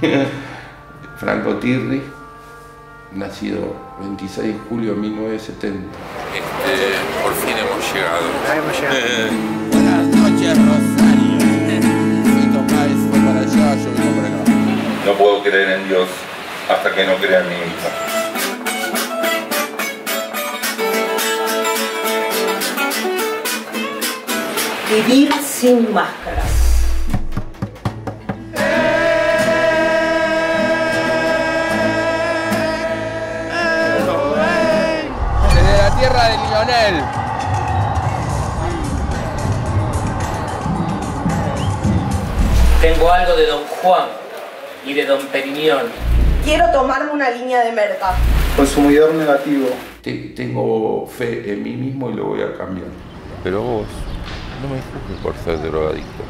Franco Tirri, nacido 26 de julio de 1970. Este, por fin hemos llegado. Hemos llegado. Buenas noches, Rosario. Páez fue para allá, yo vengo para acá. No puedo creer en Dios hasta que no crea en mi hija. Vivir sin máscaras. Tierra de Lionel. Tengo algo de Don Juan y de Don Periñón. Quiero tomarme una línea de merca. Consumidor negativo. Te- Tengo fe en mí mismo y lo voy a cambiar. Pero vos, no me juzgues por ser drogadicto.